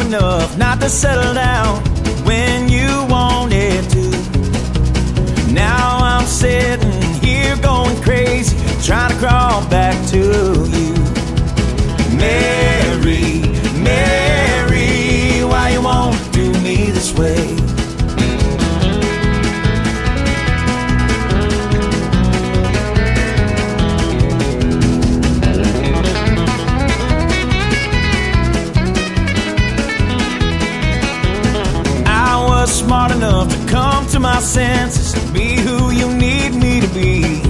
enough not to settle down when you wanted to. Now I'm sitting here going crazy, trying to crawl back to you. Mary, my senses, to be who you need me to be.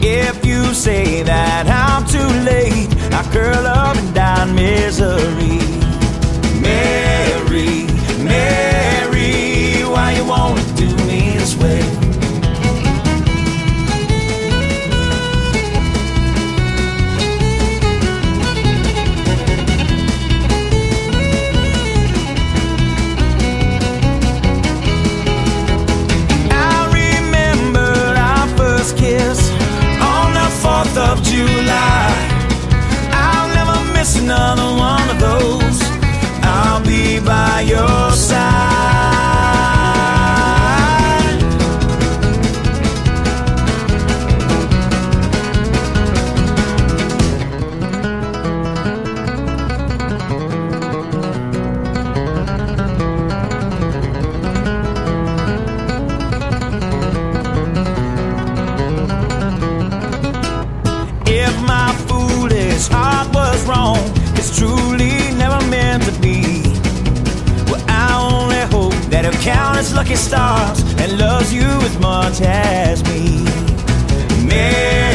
If you say that I'm too late, I curl up and die in misery. Mary, Mary, why you wanna do me this way? Miss another one of those. I'll be by your side. Lucky stars and loves you as much as me. Mary,